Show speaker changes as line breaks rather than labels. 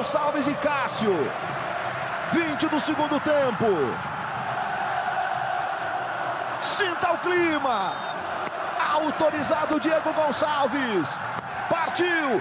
Gonçalves e Cássio. 20 do segundo tempo. Sinta o clima. Autorizado Diego Gonçalves. Partiu.